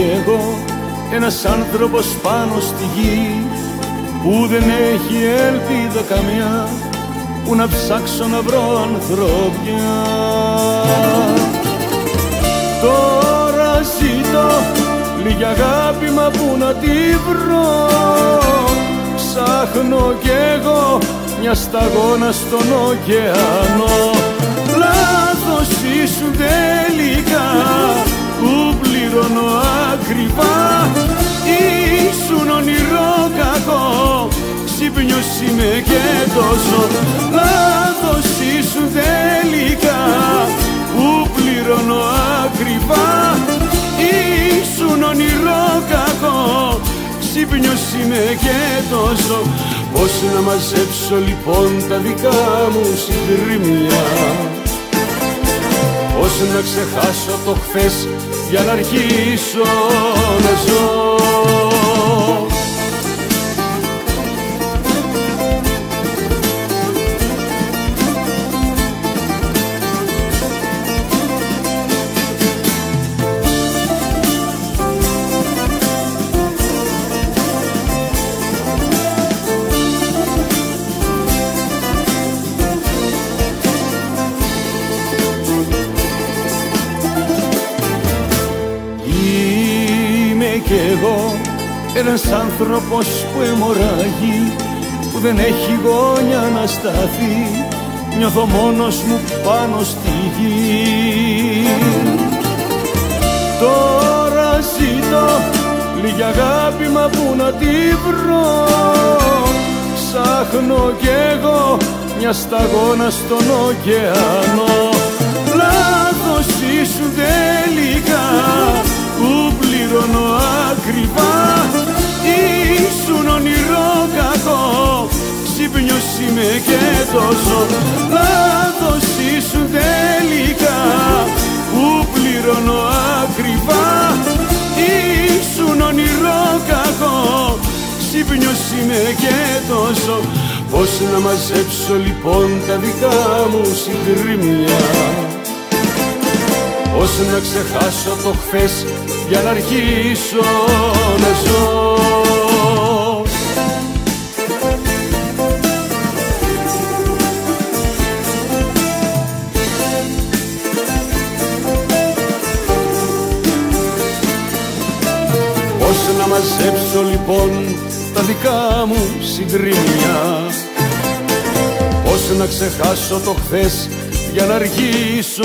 εγώ ένας άνθρωπος πάνω στη γη που δεν έχει ελπίδα καμιά που να ψάξω να βρω ανθρώπια. Τώρα ζητώ λίγη αγάπη μα που να τη βρω. Ψάχνω κι εγώ μια σταγόνα στον ωκεανό. Λάθος ήσουν τελικά που πληρώνω ακριβά. Ήσουν όνειρο κακό ξύπνιος είμαι και τόσο. Λάθος ήσουν τελικά που πληρώνω ακριβά. Ήσουν όνειρο κακό ξύπνιος είμαι και τόσο. Πώς να μαζέψω λοιπόν τα δικά μου συντρίμια; Πώς να ξεχάσω το χθες για να αρχίσω να ζω κι εγώ ένας άνθρωπος που αιμορραγεί που δεν έχει γόνια να σταθεί νιώθω μόνος μου πάνω στη γη. Τώρα ζητώ λίγη αγάπη μα που να τη βρω; Ψάχνω κι εγώ μια σταγόνα στον ωκεανό είμαι και τόσο Λάθος ήσουν τελικά Που πληρώνω ακριβά. Ήσουν όνειρο κακό Ξύπνιος είμαι και τόσο Πώς να μαζέψω λοιπόν τα δικά μου συγκρίμια Πώς να ξεχάσω το χθες για να αρχίσω να ζω να μαζέψω λοιπόν τα δικά μου συγκρίνια. Πώς να ξεχάσω το χθες για να αρχίσω